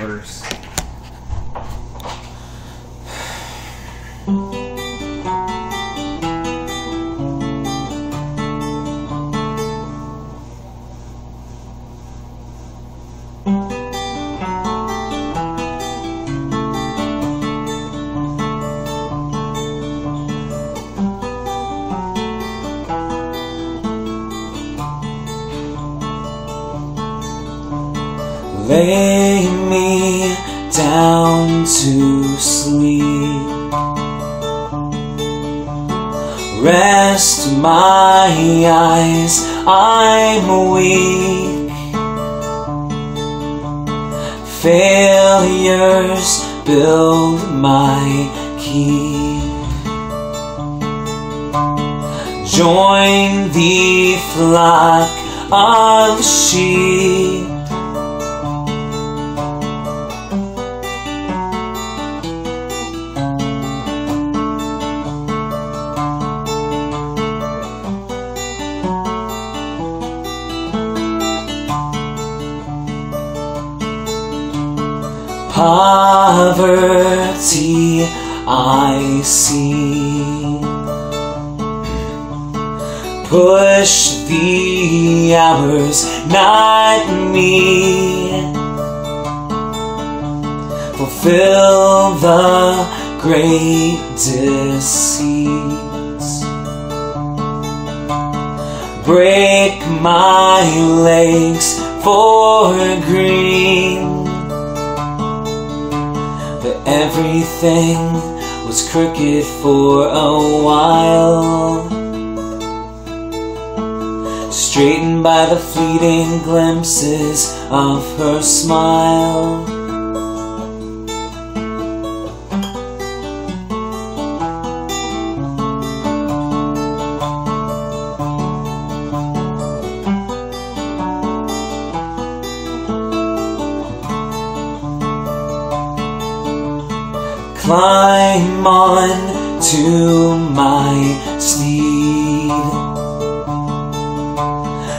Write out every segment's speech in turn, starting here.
verse. Lay me down to sleep. Rest my eyes, I'm weak. Failures build my keep. Join the flock of sheep. Poverty I see. Push the hours, not me. Fulfill the great deceits. Break my legs for green. But everything was crooked for a while. Straightened by the fleeting glimpses of her smile. Climb on to my steed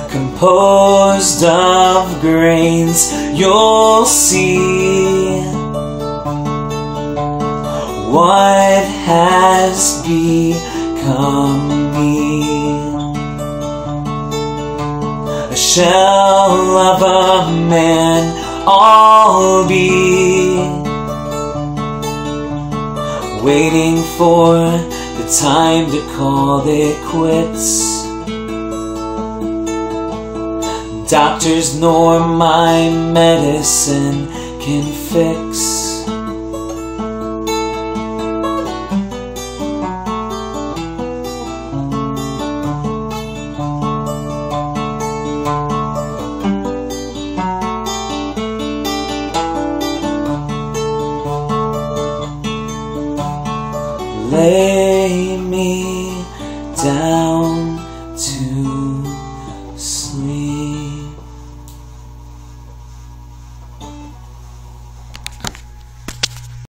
composed of grains, you'll see what has become me. A shell of a man, I'll be waiting for the time to call it quits. Doctors nor my medicine can fix. lay me down to sleep.